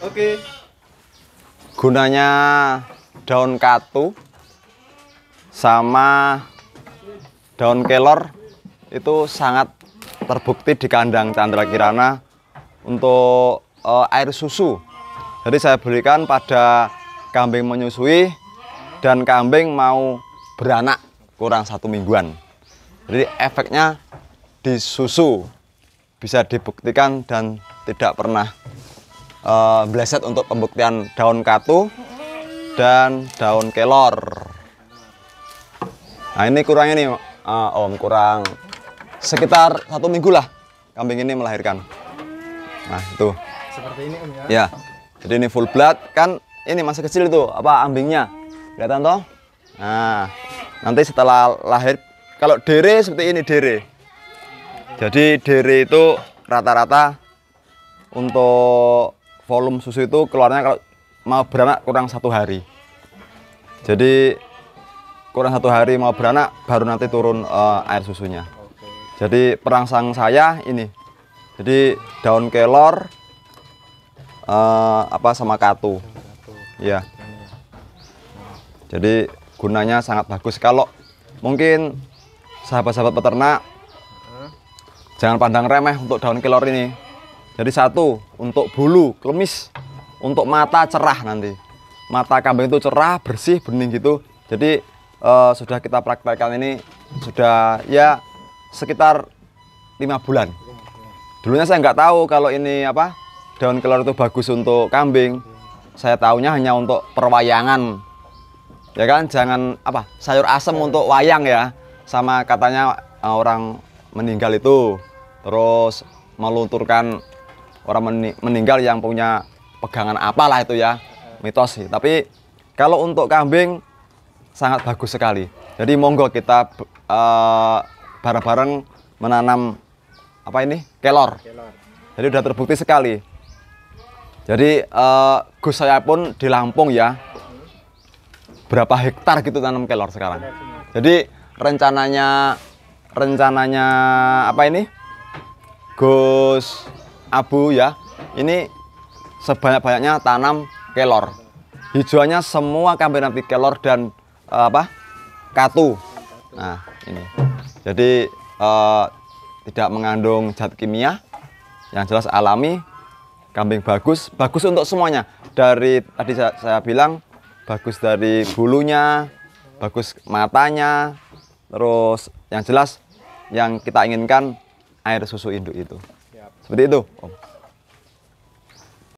iki gunanya daun katu sama daun kelor itu sangat terbukti di kandang Chandra Kirana untuk eh, air susu. Jadi saya berikan pada kambing menyusui dan kambing mau beranak kurang satu mingguan. Jadi efeknya di susu bisa dibuktikan dan tidak pernah eh, bleset untuk pembuktian daun katu dan daun kelor. Nah ini kurangnya nih eh, Om kurang sekitar satu minggu lah kambing ini melahirkan. Nah itu Seperti ini Om ya. ya. Jadi ini full blood kan ini masih kecil itu apa ambingnya kelihatan toh? Nah nanti setelah lahir kalau dere seperti ini dere. Jadi dere itu rata-rata untuk volume susu itu keluarnya kalau mau beranak kurang satu hari. Jadi kurang satu hari mau beranak baru nanti turun eh, air susunya. Jadi perangsang saya ini. Jadi daun kelor eh, apa sama katu. Ya. Jadi gunanya sangat bagus kalau mungkin sahabat-sahabat peternak jangan pandang remeh untuk daun kelor ini. Jadi satu untuk bulu, klemis, untuk mata cerah nanti. Mata kambing itu cerah, bersih, bening gitu. Jadi eh, sudah kita praktekkan ini sudah ya sekitar lima bulan. Dulunya saya nggak tahu kalau ini apa daun kelor itu bagus untuk kambing. Saya tahunya hanya untuk perwayangan. Ya kan, jangan apa sayur asem untuk wayang ya. Sama katanya eh, orang meninggal itu terus melunturkan orang meni- meninggal yang punya pegangan apalah itu ya mitos sih. Tapi kalau untuk kambing sangat bagus sekali. Jadi monggo kita eh, bareng-bareng menanam apa ini kelor. Jadi udah terbukti sekali. Jadi eh, Gus saya pun di Lampung ya berapa hektar gitu tanam kelor sekarang. Jadi rencananya rencananya apa ini Gus Abu ya. Ini sebanyak-banyaknya tanam kelor. Hijauannya semua kambing nanti kelor dan eh, apa? Katu. Nah ini. Jadi eh, tidak mengandung zat kimia. Yang jelas alami kambing bagus. Bagus untuk semuanya. Dari tadi saya, saya bilang bagus dari bulunya bagus matanya. Terus yang jelas yang kita inginkan air susu induk itu Siap. seperti itu om